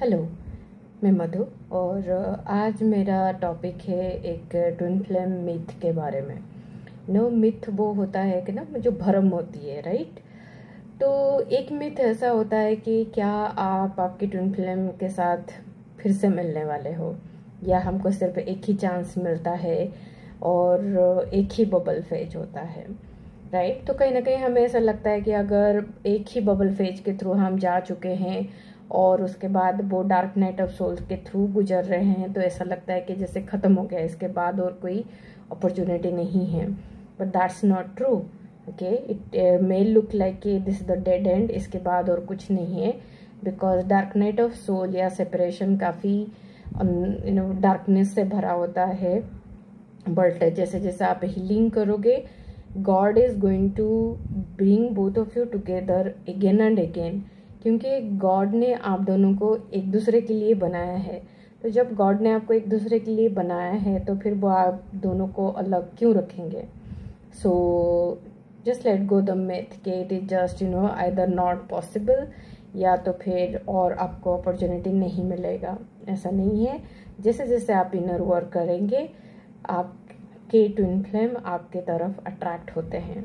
Hello मैं मधु और आज मेरा टॉपिक है एक ट्विन फ्लेम मिथ के बारे में। नो मिथ वो होता है कि ना, जो भरम होती है राइट तो एक मिथ ऐसा होता है कि क्या आप आपकी ट्विन फ्लेम के साथ फिर से मिलने वाले हो? या हमको सिर्फ़ एक ही चांस मिलता है और एक ही बबल फ़ेज़ होता है राइट तो कहीं ना कहीं हमें ऐसा लगता है कि अगर एक ही बबल फ़ेज़ के थ्रू हम जा चुके हैं और उसके बाद वो डार्क नाइट ऑफ़ सोल्स के थ्रू गुजर रहे हैं तो ऐसा लगता है कि जैसे ख़त्म हो गया, इसके बाद और कोई अपॉर्चुनिटी नहीं है। But that's not true okay it may look like कि दिस द डेड एंड इसके बाद और कुछ नहीं है। Because dark night of soul या सेपरेशन काफ़ी यू नो डार्कनेस से भरा होता है। बट जैसे जैसे आप हीलिंग करोगे God is going to bring both of you together again and again क्योंकि गॉड ने आप दोनों को एक दूसरे के लिए बनाया है। तो जब गॉड ने आपको एक दूसरे के लिए बनाया है तो फिर वो आप दोनों को अलग क्यों रखेंगे? So just let go the meth के it is just you know either not possible या तो फिर और आपको अपॉर्चुनिटी नहीं मिलेगा। ऐसा नहीं है। जैसे जैसे आप इनर वर्क करेंगे आपके ट्विन फ्लेम आपके तरफ़ अट्रैक्ट होते हैं।